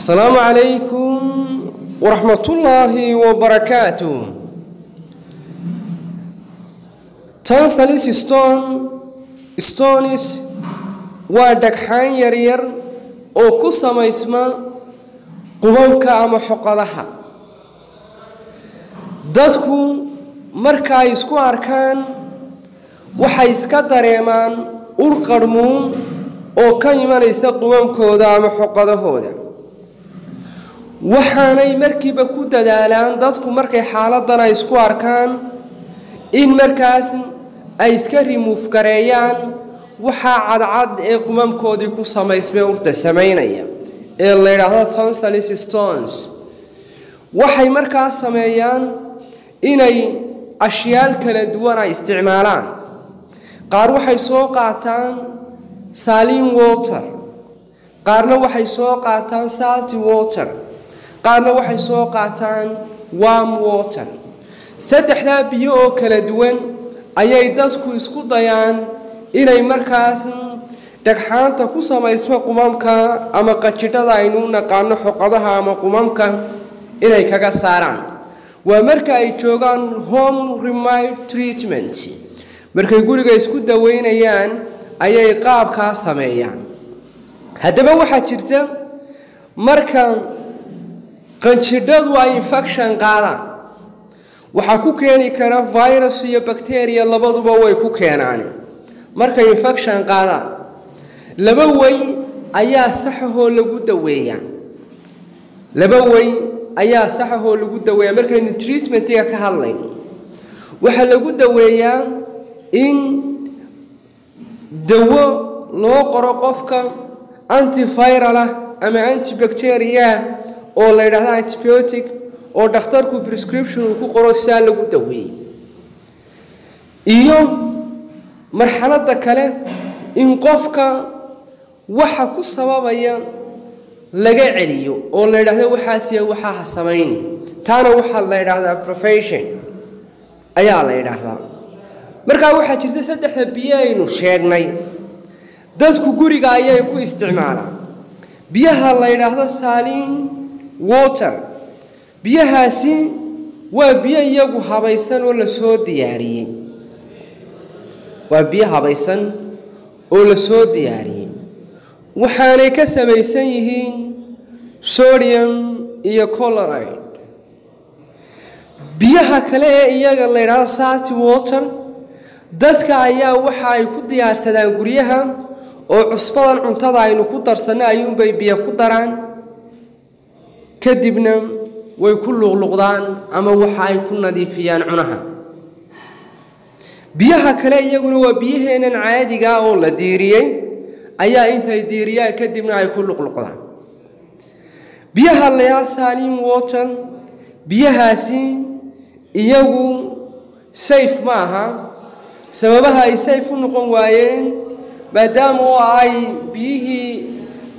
asalaamu calaykum waraxmatullaahi wabarakaatu tansalis stone stonis waa dhagxaan yaryar oo ku samaysma qubabka ama xoqadaha. Dadku marka ay isku arkaan waxay iska dareemaan ur qarhmuun oo ka imanaysa qubabkooda ama xoqadahooda waxaanay markiiba ku dadaalaan dadku markay xaaladan ay isku arkaan in markaas ay iska rimuuf gareeyaan waxaa cadcad ee qumamkoodii ku samaysmay urta samaynaya ee la yidhaahdo tonsalis stones. Waxay markaas sameeyaan inay ashyaal kala duwan ay isticmaalaan. Qaar waxay soo qaataan saalin water qaarna waxay soo qaataan salty water qaarna waxay soo qaataan warm water. Saddexdaa biyo oo kala duwan ayay dadku isku dayaan inay markaas dhagxaanta ku samaysma qumamka ama qajidhada aynu naqaano xoqadaha ama qumamka inay kaga saaraan. Waa marka ay joogaan home remide treatment. Markay guriga isku daweynayaan ayay qaabkaa sameeyaan. Haddaba waxaa jirta marka qanjidhadu ay infection qaadaan waxaa ku keeni kara virus iyo bacteria labaduba way ku keenaan markay infection qaadaan laba way ayaa saxahoo lagu daweeyaa laba way ayaa saxahoo lagu daweeyaa markaynu treatmentiga ka hadlayno waxaa lagu daweeyaa in dawo loo qoro qofka antiviral ah ama antibacteriaah oo la yidhaahdo antibiotic oo dhakhtarku prescription uu ku qoro sidaa lagu daweeyey. Iyo marxaladda kale in qofka waxa ku sababaya laga celiyo oo la yidhaahdo waxaasiya waxaa ha samayni taana waxaa la yidhaahdaa profession ayaa la yidhaahdaa markaa waxaa jirta saddexda biyo aynu sheegnay. Dadku guriga ayay ku isticmaalaan. Biyaha la yidhaahdo saalin water. Biyahaasi waa biyo iyagu habaysan oo la soo diyaariyey. Waa biyo habaysan oo la soo diyaariyey. Waxaanay ka samaysan yihiin sodium iyo coloride biyaha kale ee iyaga la yidhaahdo salty water dadka ayaa waxa ay ku diyaarsadaan guryaha oo cusbadan cuntada aynu ku darsanno ayuunbay biyo ku daraan kadibna way ku luqluqdaan ama waxa ay ku nadiifiyaan cunaha. Biyaha kale iyaguna waa biyaheennan caadiga oo la diiriyey ayaa intay diiriyaan kadibna ay ku luqluqdaan. Biyaha layaa saalin water biyahaasi iyagu sayf ma aha. Sababaha ay sayf u noqon waayeen maadaama oo ay biyihii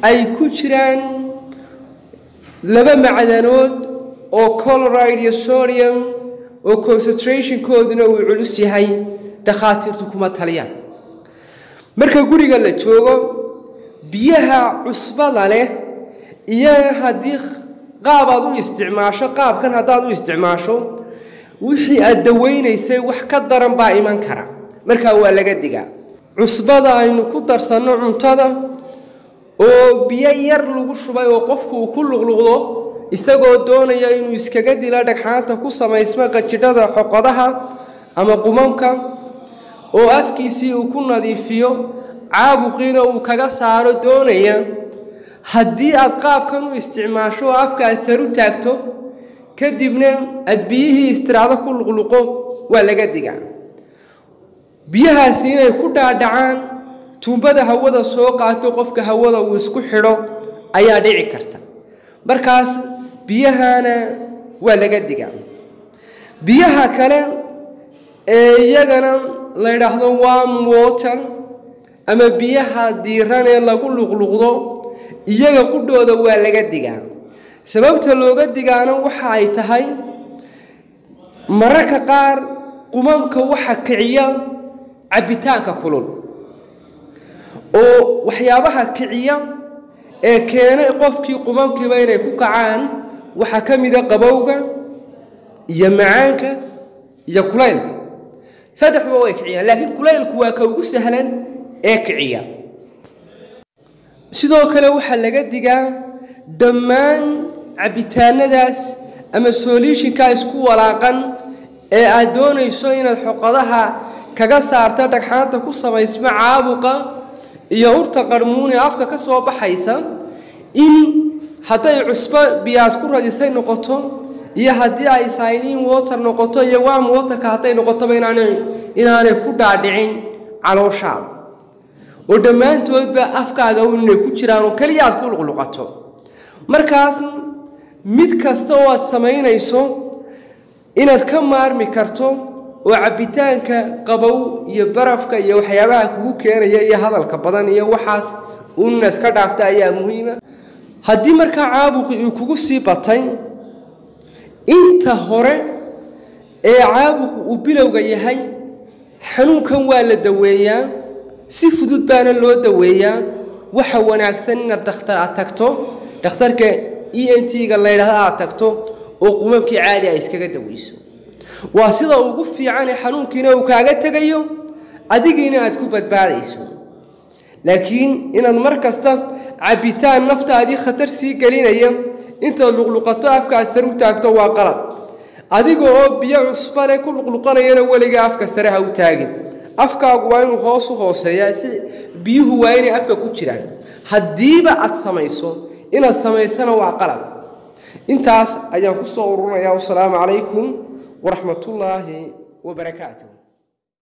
ay ku jiraan laba macdanood oo coloride iyo sodium oo concentrationkooduna uu culus yahay dhakhaatiirtu kuma taliyaan marka guriga la joogo biyaha cusbada leh iyo haddii qaab aad u isticmaasho qaabkan haddaad u isticmaasho wixii aad daweynaysay wax ka daran baa iman kara. Markaa waa laga digaa. Cusbada aynu ku darsanno cuntada oo biyo yar lagu shubay oo qofku uu ku luqluqdo isagoo doonaya inuu iskaga dilo dhagxaanta ku samaysma qajidhada xoqodaha ama qumamka oo afkiisii uu ku nadiifiyo caabuqiina uu kaga saaro doonaya haddii aad qaabkan u isticmaasho oo afkaad saru taagto kadibna aad biyihii istiraado ku luqluqo waa laga digaa. Biyahaasi inay ku dhaadhacaan tuumbada hawada soo qaato qofka hawada uu isku xidho ayaa dhici karta. Markaas biyahana waa laga digaa. Biyaha kale ee iyagana la yidhaahdo warm water ama biyaha diiran ee lagu luqluqdo iyaga qudhooda waa laga digaa. Sababta looga digaana waxa ay tahay mararka qaar qumamka waxa kiciya cabbitaanka kulul oo waxyaabaha kiciya ee keenay qofkii qumamkiiba inay ku kacaan waxaa ka mida qabowga iyo macaanka iyo kulaylka. Saddexduba way kiciyaan laakiin kulaylku waa ka ugu sahlan ee kiciya. Sidoo kale waxaa laga digaa dhammaan cabitaanadaas ama sooliishinkaa isku walaaqan ee aad doonayso inaad xoqadaha kaga saarta dhagxaanta ku samaysma caabuqa iyo urta qarmuun ee afka ka soo baxaysa in hadday cusbo biyaas ku radisay noqoto iyo haddii ay saylin water noqoto iyo wam waterka hadday noqotoba inaanay inaanay ku dhaadhicin calooshaada. Oo dhammaantoodba afkaaga inay ku jiraan oo keliya aad ku luqluqato. Markaas mid kasta oo aad samaynayso inaad ka maarmi karto oo cabbitaanka qabow iyo barafka iyo waxyaabaha kugu keenaya iyo hadalka badan iyo waxaas una iska dhaafta ayaa muhiima. Haddii markaa caabuqi uu kugu sii batay inta hore ee caabuqu uu bilowga yahay xanuunkan waa la daweeyaa si fudud baana loo daweeyaa. Waxa wanaagsan inaad dakhtar aad tagto dhakhtarka e n t-ga la ydhahda aad tagto oo qumamkii caadi a iskaga daweyso waa sida ugu fiicane xanuunkiina uu kaaga tegayo? Adigiina aad ku badbaadayso. Laakiin inaad mar kasta cabbitaan naftaadii khatar sii gelinaya intaad luqluqato afkaas sare u taagto waa qalad. Adiga oo biyo cusbale ku luqluqanayana weliga afka sare ha u taagin. Afkaagu waa inuu hoos u hooseeyaa si biyuhu waa inay afka ku jiraan. Haddiiba aad samayso inaad samaysana waa qalad. Intaas ayaan ku soo ururinayaa wasalaamu calaykum waraxmatullaahi wabarakaatuh